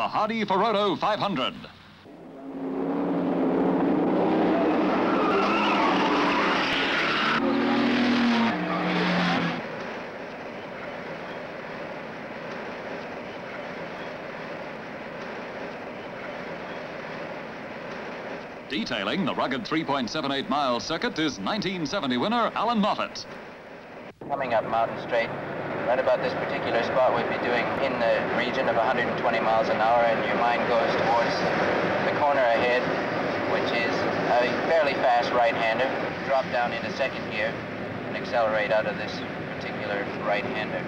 the Hardie Ferodo 500. Detailing the rugged 3.78 mile circuit is 1970 winner Allan Moffat. Coming up Mountain Straight, right about this particular spot we'd be doing in the region of 120 miles an hour and your mind goes towards the corner ahead, which is a fairly fast right-hander. Drop down into second gear and accelerate out of this particular right-hander.